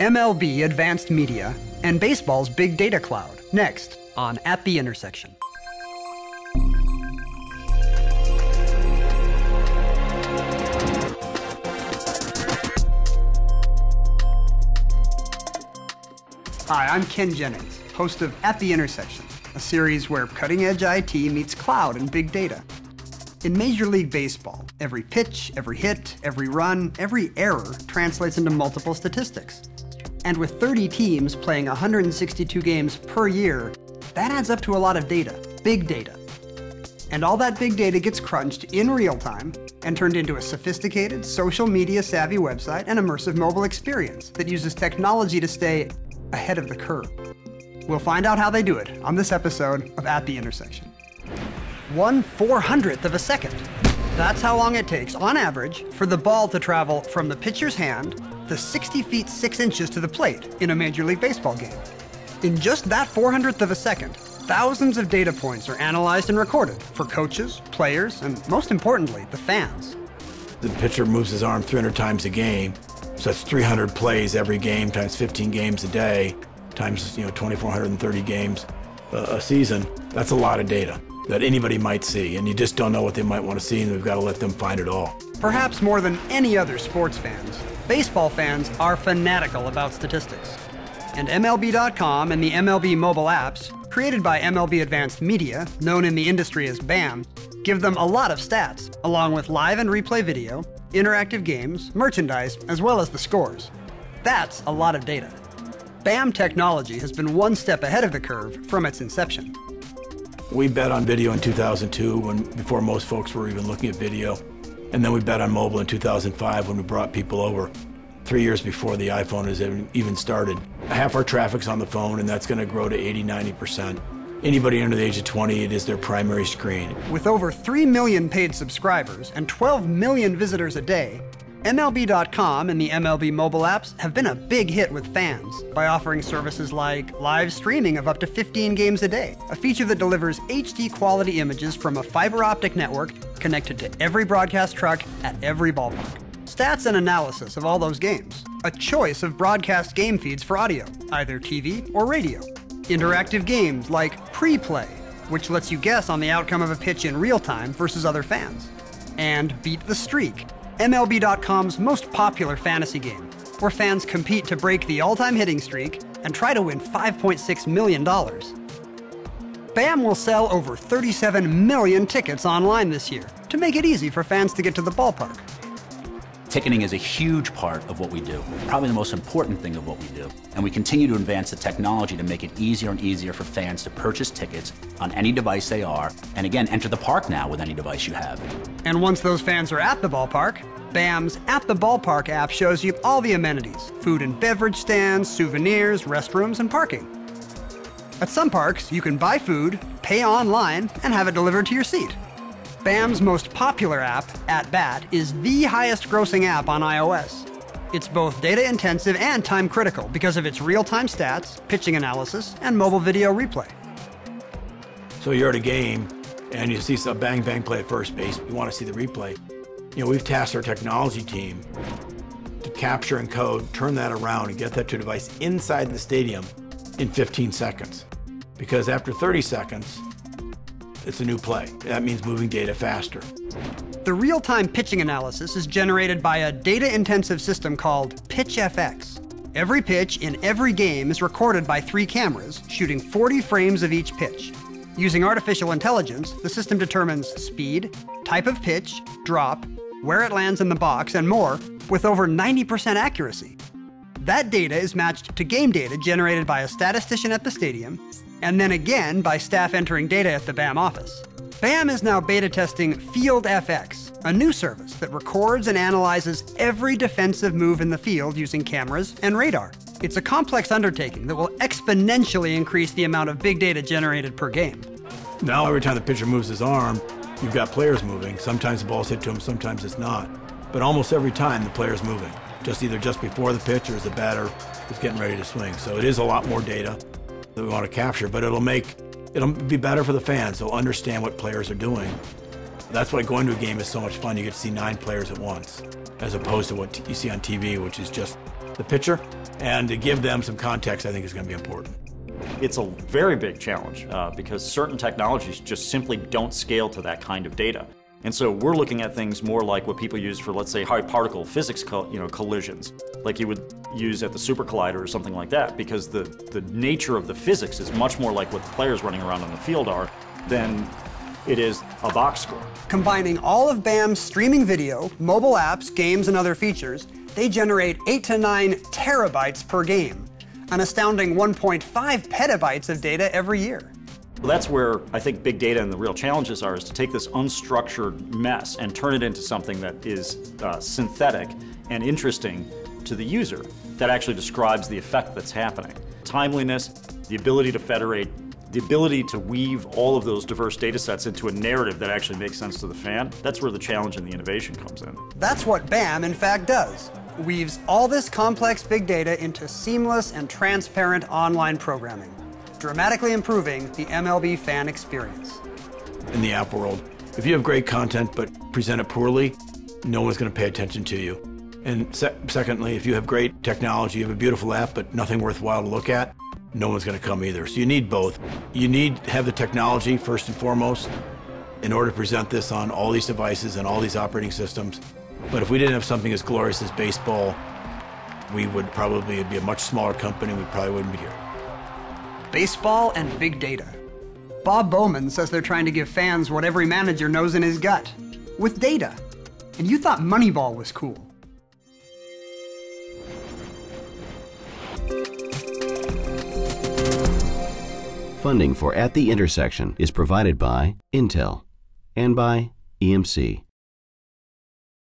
MLB Advanced Media, and baseball's big data cloud. Next on At the Intersection. Hi, I'm Ken Jennings, host of At the Intersection, a series where cutting edge IT meets cloud and big data. In Major League Baseball, every pitch, every hit, every run, every error translates into multiple statistics. And with 30 teams playing 162 games per year, that adds up to a lot of data, big data. And all that big data gets crunched in real time and turned into a sophisticated, social media savvy website and immersive mobile experience that uses technology to stay ahead of the curve. We'll find out how they do it on this episode of At the Intersection. One four hundredth of a second. That's how long it takes, on average, for the ball to travel from the pitcher's hand to 60 feet 6 inches to the plate in a Major League Baseball game. In just that 400th of a second, thousands of data points are analyzed and recorded for coaches, players, and most importantly, the fans. The pitcher moves his arm 300 times a game, so that's 300 plays every game times 15 games a day times you know 2,430 games a season. That's a lot of data that anybody might see, and you just don't know what they might want to see, and we've got to let them find it all. Perhaps more than any other sports fans, baseball fans are fanatical about statistics. And MLB.com and the MLB mobile apps, created by MLB Advanced Media, known in the industry as BAM, give them a lot of stats, along with live and replay video, interactive games, merchandise, as well as the scores. That's a lot of data. BAM technology has been one step ahead of the curve from its inception. We bet on video in 2002 when before most folks were even looking at video. And then we bet on mobile in 2005 when we brought people over. Three years before the iPhone has even started. Half our traffic's on the phone, and that's going to grow to 80, 90%. Anybody under the age of 20, it is their primary screen. With over 3 million paid subscribers and 12 million visitors a day, MLB.com and the MLB mobile apps have been a big hit with fans by offering services like live streaming of up to 15 games a day, a feature that delivers HD quality images from a fiber optic network connected to every broadcast truck at every ballpark. Stats and analysis of all those games, a choice of broadcast game feeds for audio, either TV or radio, interactive games like Pre-Play, which lets you guess on the outcome of a pitch in real time versus other fans, and Beat the Streak, MLB.com's most popular fantasy game, where fans compete to break the all time hitting streak and try to win $5.6 million. BAM will sell over 37 million tickets online this year to make it easy for fans to get to the ballpark. Ticketing is a huge part of what we do, probably the most important thing of what we do. And we continue to advance the technology to make it easier and easier for fans to purchase tickets on any device they are, and again, enter the park now with any device you have. And once those fans are at the ballpark, BAM's At the Ballpark app shows you all the amenities food and beverage stands, souvenirs, restrooms, and parking. At some parks, you can buy food, pay online, and have it delivered to your seat. BAM's most popular app, At Bat, is the highest grossing app on iOS. It's both data intensive and time critical because of its real time stats, pitching analysis, and mobile video replay. So you're at a game and you see some bang bang play at first base, you want to see the replay. You know, we've tasked our technology team to capture and code, turn that around, and get that to a device inside the stadium in 15 seconds. Because after 30 seconds, it's a new play. That means moving data faster. The real time pitching analysis is generated by a data intensive system called PitchFX. Every pitch in every game is recorded by three cameras, shooting 40 frames of each pitch. Using artificial intelligence, the system determines speed, type of pitch, drop, where it lands in the box, and more with over 90% accuracy. That data is matched to game data generated by a statistician at the stadium, and then again by staff entering data at the BAM office. BAM is now beta testing Field FX, a new service that records and analyzes every defensive move in the field using cameras and radar. It's a complex undertaking that will exponentially increase the amount of big data generated per game. Now, every time the pitcher moves his arm, you've got players moving. Sometimes the ball's hit to him, sometimes it's not. But almost every time the player's moving, just either just before the pitch or as the batter is getting ready to swing. So it is a lot more data that we want to capture, but it'll make it'll be better for the fans. They'll understand what players are doing. That's why going to a game is so much fun. You get to see nine players at once, as opposed to what you see on TV, which is just the pitcher, and to give them some context, I think is going to be important. It's a very big challenge uh, because certain technologies just simply don't scale to that kind of data. And so we're looking at things more like what people use for, let's say, high particle physics you know, collisions, like you would use at the super collider or something like that, because the, the nature of the physics is much more like what the players running around on the field are than it is a box score. Combining all of BAM's streaming video, mobile apps, games, and other features, they generate 8 to 9 terabytes per game, an astounding 1.5 petabytes of data every year. That's where I think big data and the real challenges are, is to take this unstructured mess and turn it into something that is uh, synthetic and interesting to the user that actually describes the effect that's happening. Timeliness, the ability to federate, the ability to weave all of those diverse data sets into a narrative that actually makes sense to the fan, that's where the challenge and the innovation comes in. That's what BAM, in fact, does. Weaves all this complex big data into seamless and transparent online programming dramatically improving the MLB fan experience. In the app world, if you have great content but present it poorly, no one's going to pay attention to you. And se secondly, if you have great technology, you have a beautiful app but nothing worthwhile to look at, no one's going to come either. So you need both. You need to have the technology first and foremost in order to present this on all these devices and all these operating systems. But if we didn't have something as glorious as baseball, we would probably be a much smaller company. We probably wouldn't be here baseball, and big data. Bob Bowman says they're trying to give fans what every manager knows in his gut with data. And you thought Moneyball was cool. Funding for At the Intersection is provided by Intel and by EMC.